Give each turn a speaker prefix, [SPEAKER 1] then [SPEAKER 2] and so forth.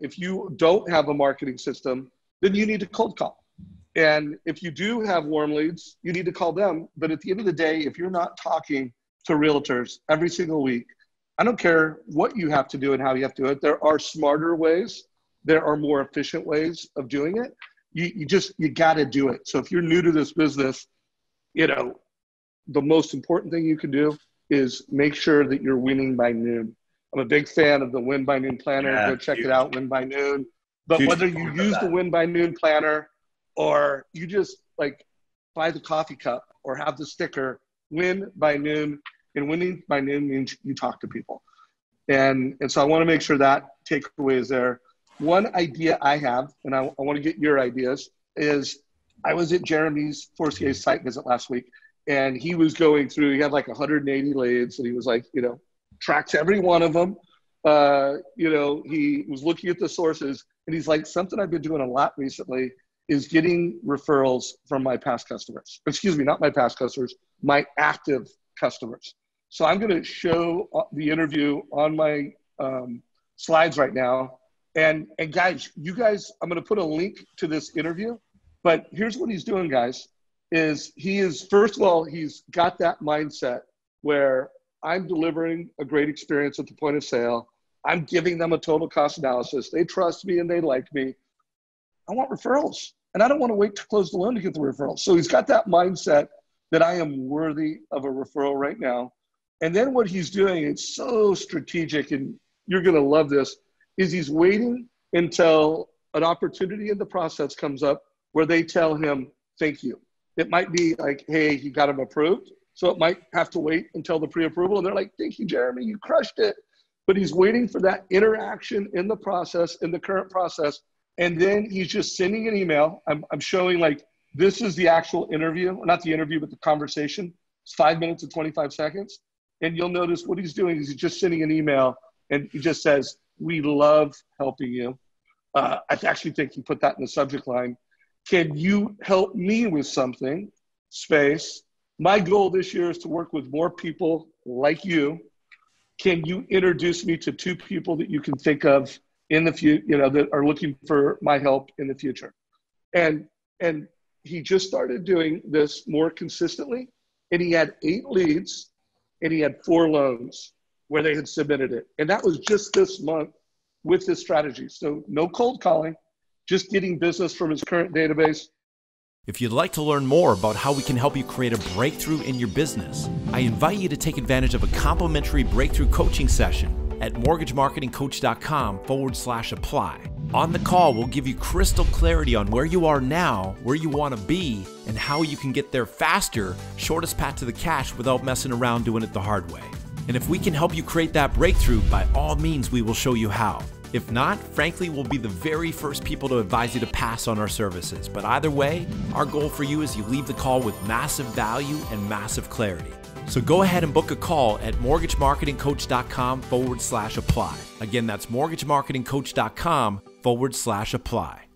[SPEAKER 1] If you don't have a marketing system, then you need to cold call. And if you do have warm leads, you need to call them. But at the end of the day, if you're not talking to realtors every single week, I don't care what you have to do and how you have to do it. There are smarter ways. There are more efficient ways of doing it. You, you just you got to do it. So if you're new to this business, you know the most important thing you can do is make sure that you're winning by noon. I'm a big fan of the win by noon planner. Yeah, Go check huge. it out, win by noon. But huge whether you use the win by noon planner or you just like buy the coffee cup or have the sticker, win by noon. And winning by noon means you talk to people. And, and so I want to make sure that takeaway is there. One idea I have, and I, I want to get your ideas, is I was at Jeremy's Forcier's site visit last week, and he was going through. He had like 180 leads, and he was like, you know, tracks every one of them. Uh, you know, he was looking at the sources, and he's like, something I've been doing a lot recently is getting referrals from my past customers. Excuse me, not my past customers, my active customers. So I'm going to show the interview on my um, slides right now. And, and guys, you guys, I'm going to put a link to this interview. But here's what he's doing, guys is he is first of all he's got that mindset where i'm delivering a great experience at the point of sale. I'm giving them a total cost analysis. They trust me and they like me. I want referrals. And i don't want to wait to close the loan to get the referral. So he's got that mindset that i am worthy of a referral right now. And then what he's doing it's so strategic and you're going to love this is he's waiting until an opportunity in the process comes up where they tell him thank you it might be like, hey, you got them approved. So it might have to wait until the pre-approval. And they're like, thank you, Jeremy, you crushed it. But he's waiting for that interaction in the process, in the current process. And then he's just sending an email. I'm, I'm showing like, this is the actual interview, not the interview, but the conversation. It's five minutes and 25 seconds. And you'll notice what he's doing is he's just sending an email and he just says, we love helping you. Uh, I actually think he put that in the subject line can you help me with something? Space. My goal this year is to work with more people like you. Can you introduce me to two people that you can think of in the future, you know, that are looking for my help in the future? And and he just started doing this more consistently, and he had eight leads, and he had four loans where they had submitted it, and that was just this month with this strategy. So no cold calling, just getting business from his current database.
[SPEAKER 2] If you'd like to learn more about how we can help you create a breakthrough in your business, I invite you to take advantage of a complimentary breakthrough coaching session at mortgagemarketingcoach.com forward slash apply. On the call, we'll give you crystal clarity on where you are now, where you want to be, and how you can get there faster, shortest path to the cash without messing around doing it the hard way. And if we can help you create that breakthrough, by all means, we will show you how. If not, frankly, we'll be the very first people to advise you to pass on our services. But either way, our goal for you is you leave the call with massive value and massive clarity. So go ahead and book a call at mortgagemarketingcoach.com forward slash apply. Again, that's mortgagemarketingcoach.com forward slash apply.